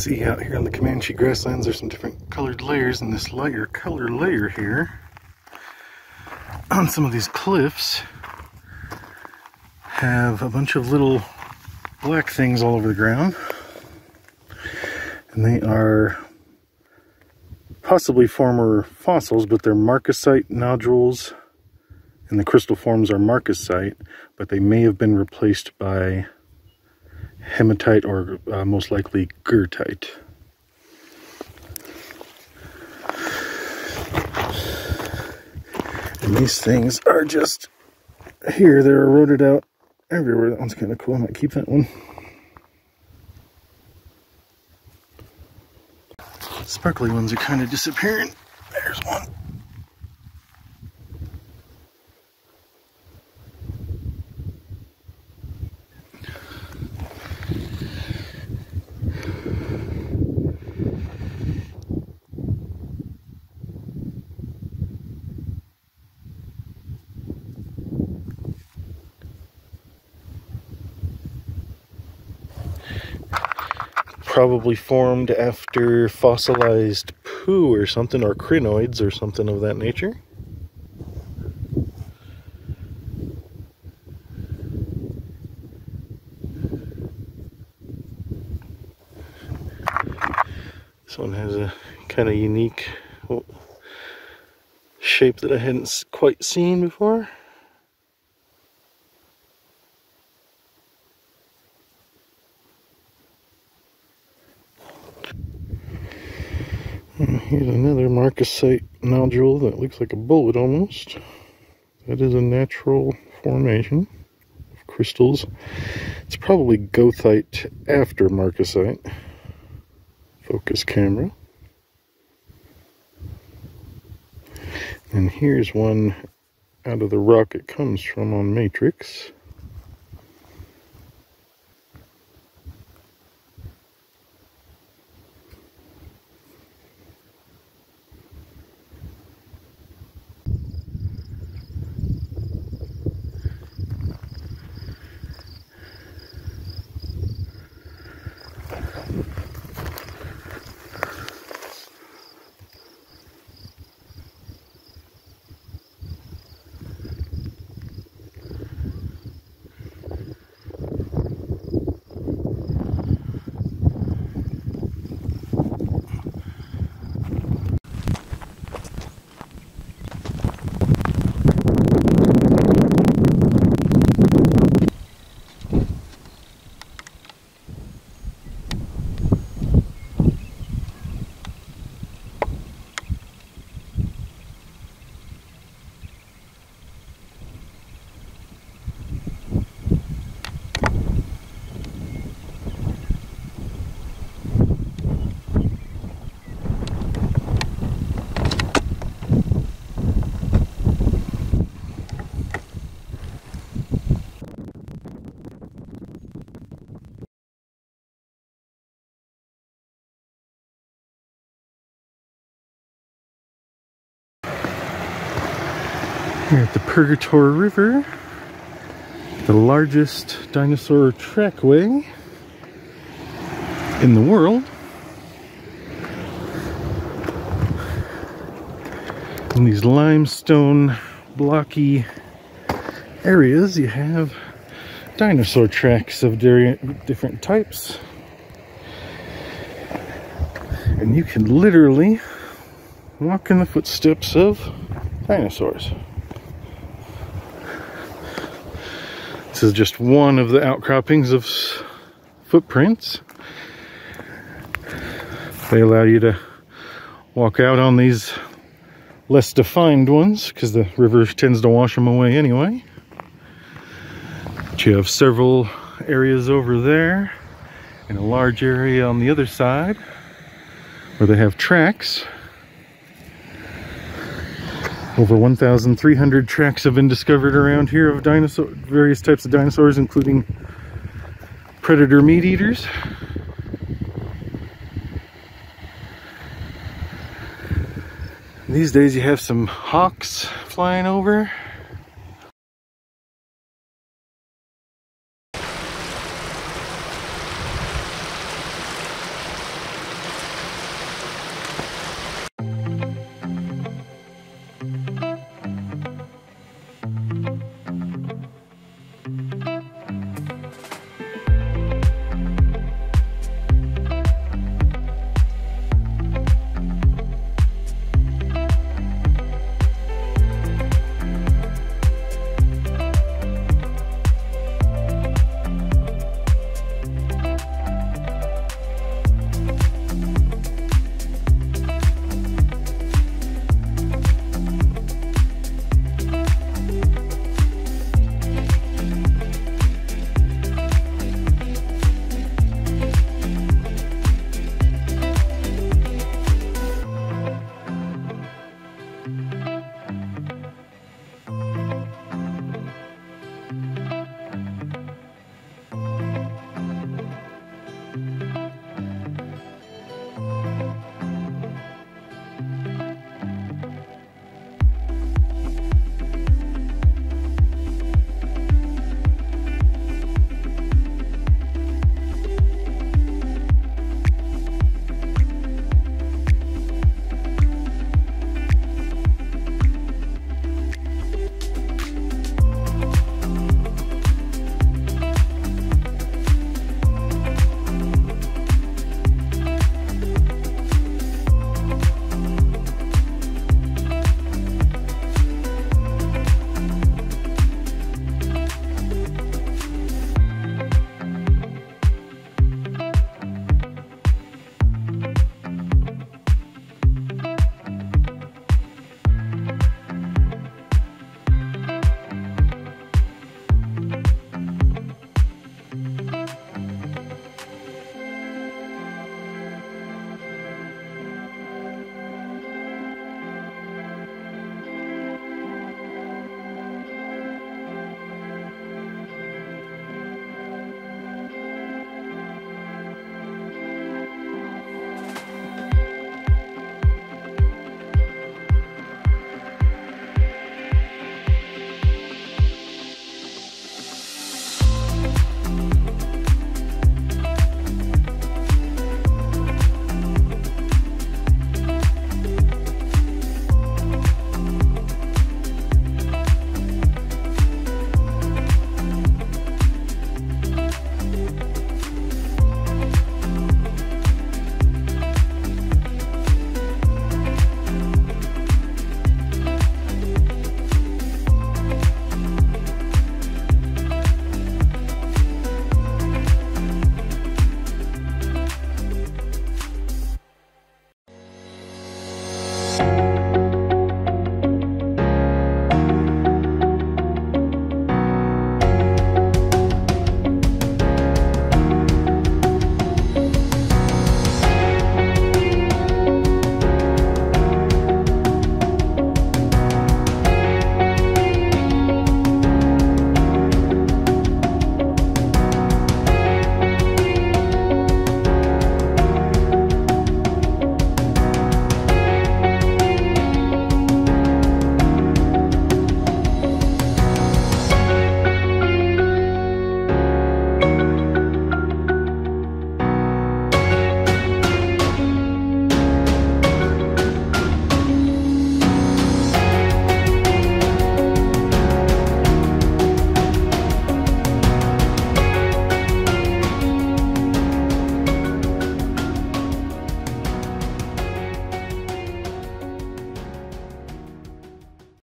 see out here on the Comanche grasslands, there's some different colored layers, and this lighter color layer here. On some of these cliffs have a bunch of little black things all over the ground. And they are possibly former fossils, but they're marcasite nodules, and the crystal forms are marcasite, but they may have been replaced by hematite or uh, most likely goethite. And these things are just here, they're eroded out everywhere. That one's kind of cool. I might keep that one. Sparkly ones are kind of disappearing. There's one. Probably formed after fossilized poo or something, or crinoids or something of that nature. This one has a kind of unique shape that I hadn't quite seen before. Here's another marcasite nodule that looks like a bullet almost. That is a natural formation of crystals. It's probably goethite after marcasite. Focus camera. And here's one out of the rock it comes from on Matrix. Here at the Purgatory River, the largest dinosaur trackway in the world. In these limestone blocky areas, you have dinosaur tracks of different types. And you can literally walk in the footsteps of dinosaurs. This is just one of the outcroppings of footprints. They allow you to walk out on these less defined ones because the river tends to wash them away anyway. But you have several areas over there and a large area on the other side where they have tracks over 1,300 tracks have been discovered around here of dinosaur, various types of dinosaurs, including predator meat eaters. These days you have some hawks flying over.